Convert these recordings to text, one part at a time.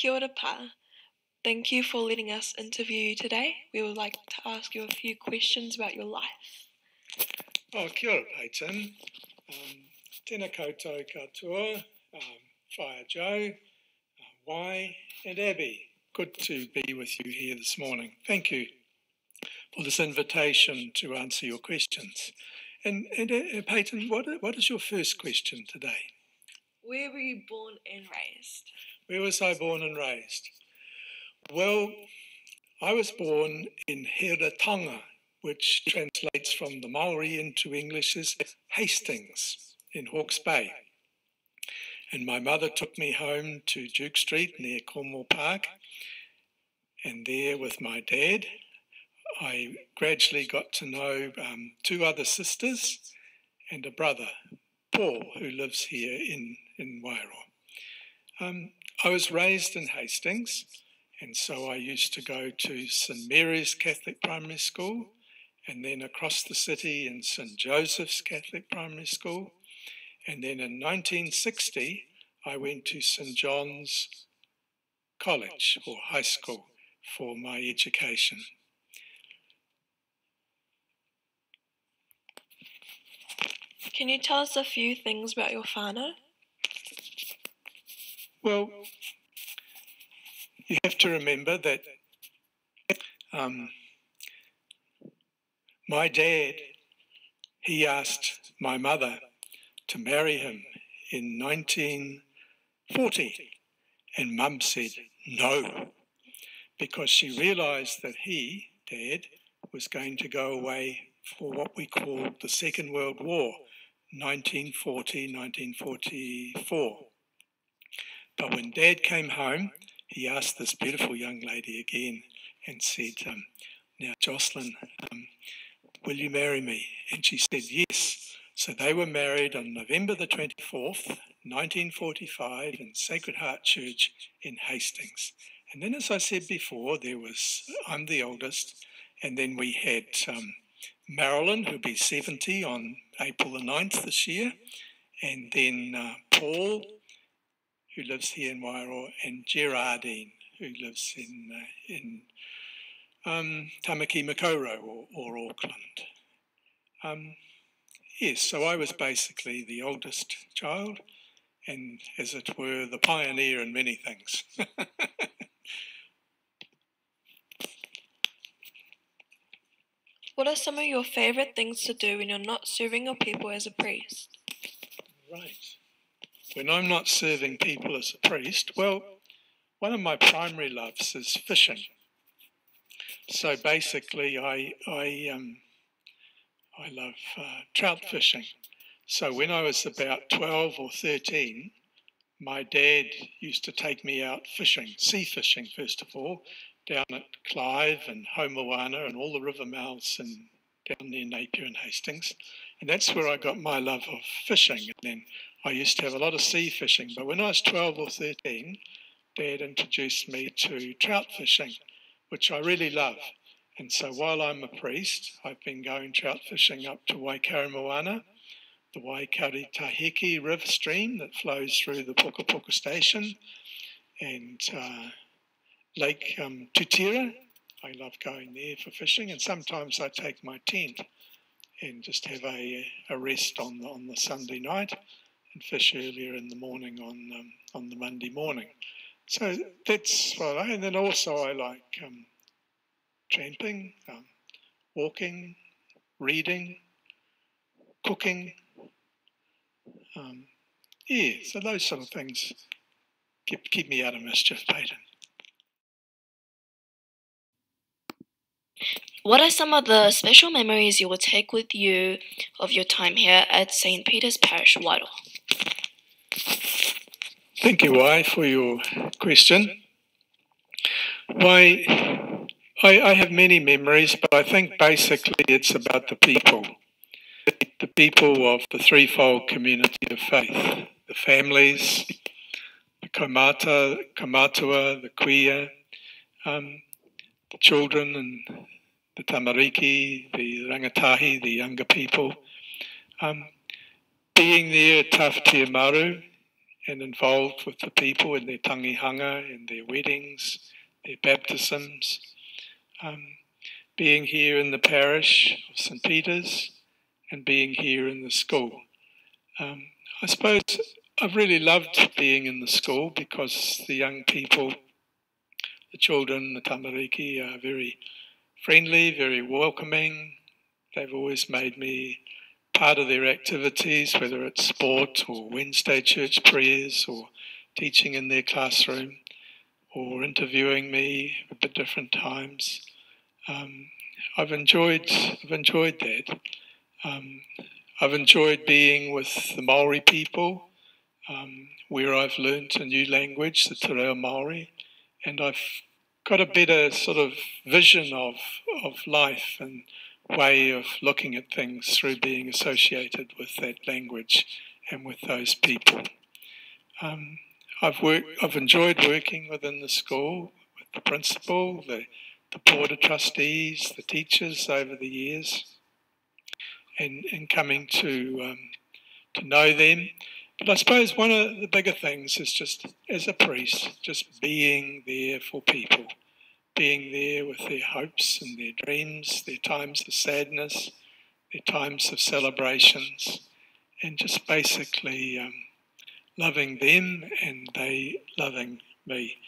Kia ora pa. Thank you for letting us interview you today. We would like to ask you a few questions about your life. Oh, kia ora, Peyton. Um, tēnā koutou katoa, um, Whaea Jo, uh, Wai, and Abby. Good to be with you here this morning. Thank you for this invitation to answer your questions. And, and uh, Peyton, what, what is your first question today? Where were you born and raised? Where was I born and raised? Well, I was born in Heretaunga, which translates from the Maori into English as Hastings in Hawke's Bay. And my mother took me home to Duke Street near Cornwall Park. And there, with my dad, I gradually got to know um, two other sisters and a brother, Paul, who lives here in, in Wairoa. Um, I was raised in Hastings, and so I used to go to St Mary's Catholic Primary School, and then across the city in St Joseph's Catholic Primary School. And then in 1960, I went to St John's College or high school for my education. Can you tell us a few things about your whānau? Well, you have to remember that um, my dad, he asked my mother to marry him in 1940, and mum said no, because she realized that he, dad, was going to go away for what we called the Second World War, 1940 1944. But when dad came home, he asked this beautiful young lady again and said, um, Now, Jocelyn, um, will you marry me? And she said, Yes. So they were married on November the 24th, 1945, in Sacred Heart Church in Hastings. And then, as I said before, there was, I'm the oldest, and then we had um, Marilyn, who'll be 70 on April the 9th this year, and then uh, Paul, who lives here in Wairoa, and Gerardine, who lives in, uh, in um, Tamaki Makaurau or, or Auckland. Um, yes, so I was basically the oldest child and, as it were, the pioneer in many things. What are some of your favourite things to do when you're not serving your people as a priest? Right. When I'm not serving people as a priest, well, one of my primary loves is fishing. So basically, I I um, I love uh, trout fishing. So when I was about twelve or thirteen, my dad used to take me out fishing, sea fishing first of all, down at Clive and Haumoana and all the river mouths and down near Napier and Hastings. And that's where I got my love of fishing. And then I used to have a lot of sea fishing. But when I was 12 or 13, Dad introduced me to trout fishing, which I really love. And so while I'm a priest, I've been going trout fishing up to Waikaremoana, the Waikari Tahiki River stream that flows through the Puka Puka station, and uh, Lake um, Tutira. I love going there for fishing, and sometimes I take my tent and just have a, a rest on the, on the Sunday night and fish earlier in the morning on um, on the Monday morning. So that's what I. And then also I like um, tramping, um, walking, reading, cooking. Um, yeah, so those sort of things keep keep me out of mischief, Peyton. What are some of the special memories you will take with you of your time here at St. Peter's Parish, Wairoa? Thank you, Wai, for your question. Wai, I, I have many memories, but I think basically it's about the people. The people of the threefold community of faith, the families, the kaumata, kaumatua, the kuia, um, the children and the tamariki, the rangatahi, the younger people. Um, being there at Tawhatia Maru and involved with the people in their tangihanga, in their weddings, their baptisms. Um, being here in the parish of St. Peter's and being here in the school. Um, I suppose I've really loved being in the school because the young people, the children, the tamariki are very friendly, very welcoming. They've always made me part of their activities, whether it's sport or Wednesday church prayers or teaching in their classroom or interviewing me at different times. Um, I've enjoyed I've enjoyed that. Um, I've enjoyed being with the Maori people, um, where I've learnt a new language, the Te Reo Maori, and I've got a better sort of vision of of life and way of looking at things through being associated with that language and with those people. Um, I've worked, I've enjoyed working within the school with the principal, the the board of trustees, the teachers over the years, and, and coming to um, to know them. But I suppose one of the bigger things is just as a priest, just being there for people, being there with their hopes and their dreams, their times of sadness, their times of celebrations, and just basically um, loving them and they loving me.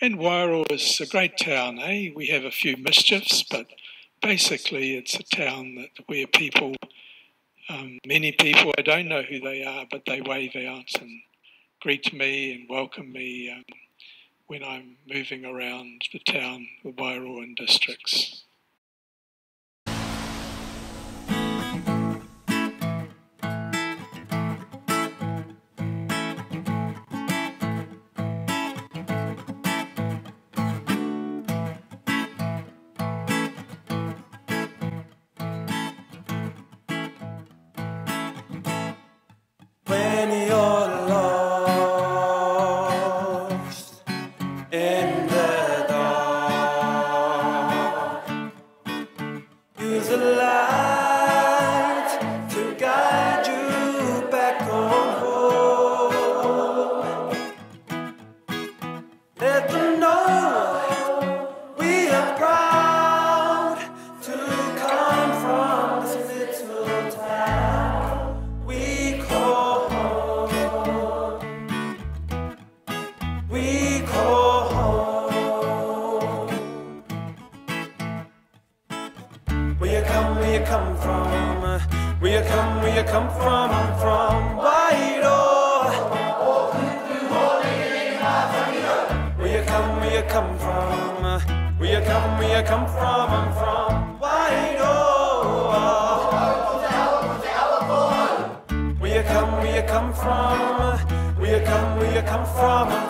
And Wairoa is a great town, eh? We have a few mischiefs, but basically it's a town that where people, um, many people, I don't know who they are, but they wave out and greet me and welcome me um, when I'm moving around the town, the Wairoan districts. you come from? Where you come, where you come from, from wide oh. Where you come, where you come from? Where you come, where you come from, from wide oh. Where you come, where you come from? Where you come, where you come from?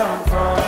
come from?